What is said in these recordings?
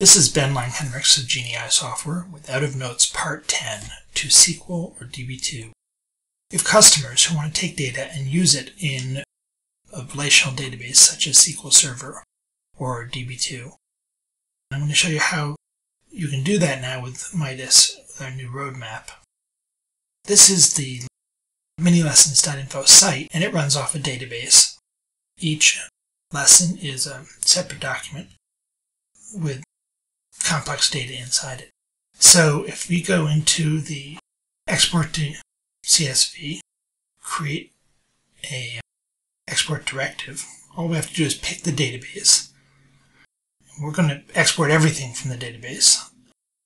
This is Ben Langhinrichs of Genii Software with Out of Notes Part 10 to SQL or DB2. We have customers who want to take data and use it in a relational database such as SQL Server or DB2. I'm going to show you how you can do that now with Midas, our new roadmap. This is the mini minilessons.info site, and it runs off a database. Each lesson is a separate document with complex data inside it. So if we go into the export to CSV, create a export directive, all we have to do is pick the database. We're going to export everything from the database.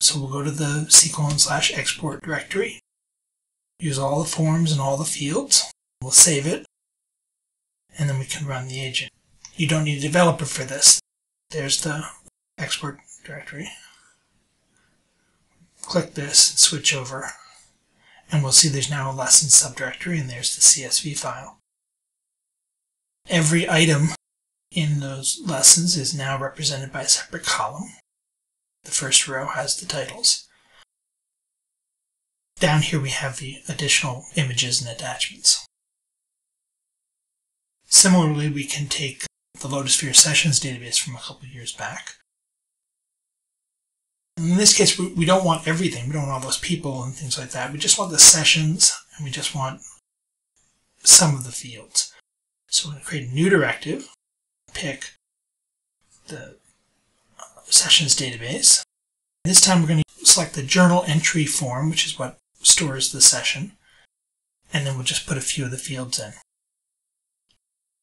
So we'll go to the ccolon slash export directory, use all the forms and all the fields. We'll save it, and then we can run the agent. You don't need a developer for this. There's the export directory. Click this and switch over, and we'll see there's now a lesson subdirectory, and there's the CSV file. Every item in those lessons is now represented by a separate column. The first row has the titles. Down here we have the additional images and attachments. Similarly, we can take the Lotusphere Sessions database from a couple years back in this case, we, we don't want everything. We don't want all those people and things like that. We just want the sessions and we just want some of the fields. So we're going to create a new directive, pick the uh, sessions database. This time we're going to select the journal entry form, which is what stores the session, and then we'll just put a few of the fields in.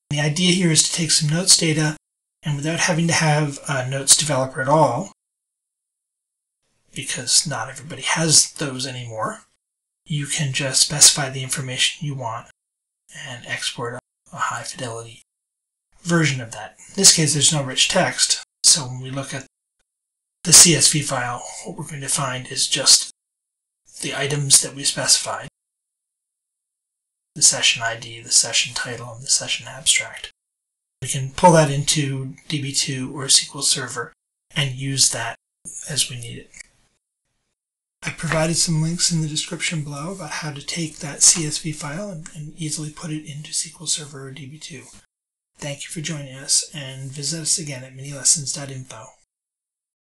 The idea here is to take some notes data and without having to have a notes developer at all, because not everybody has those anymore, you can just specify the information you want and export a high fidelity version of that. In this case, there's no rich text, so when we look at the CSV file, what we're going to find is just the items that we specified, the session ID, the session title, and the session abstract. We can pull that into DB2 or SQL Server and use that as we need it. I provided some links in the description below about how to take that CSV file and, and easily put it into SQL Server or DB2. Thank you for joining us and visit us again at minilessons.info.